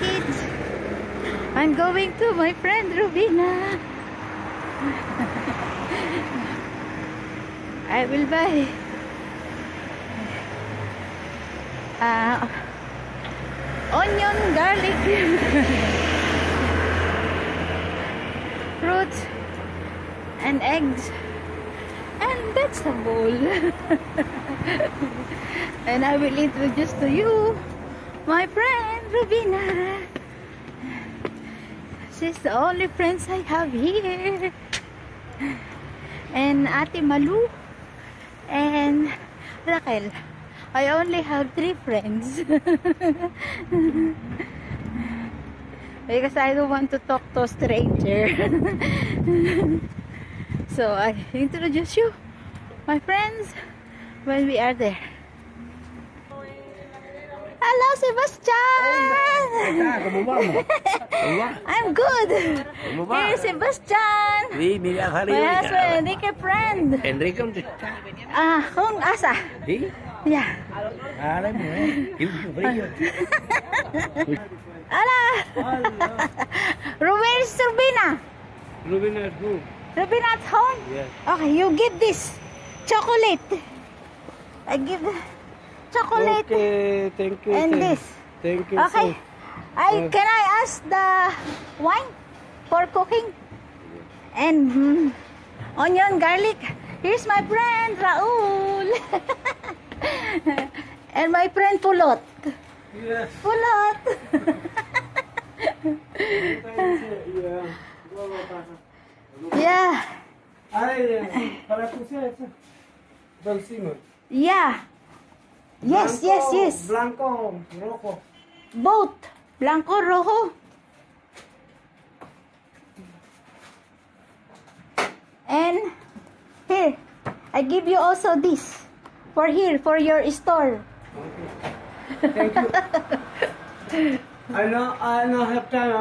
kids. I'm going to my friend Rubina. I will buy uh, onion, garlic, fruits, and eggs, and vegetable. and I will introduce to you my friend Rubina. She's the only friends I have here. And Ate Malu and Raquel. I only have three friends. because I don't want to talk to a stranger. so I introduce you, my friends, when we are there. Hello, Sebastian! I'm good. Here's Sebastian. Sí, mira, My salió. husband, Enrique friend. Enrique, ¿dónde está? Ah, kung asa? ¿Sí? Yeah. Ahora ve. Y mucho frío. Ala! Ruben is Rubina. Rubén es tú. Rubina at home? Yes. Okay, you give this chocolate. I give chocolate Okay, thank you. and thank- this. Thank you. Okay. I can I ask the wine for cooking? And mm, onion, garlic. Here's my friend Raul. and my friend Pulot. Yes. Pulot. Yeah. yeah. Balsimo. Yeah. Yes, yes, yes. Blanco, rojo. Both. Blanco, rojo. And here, I give you also this. For here, for your store. Thank you. I know, I don't have time.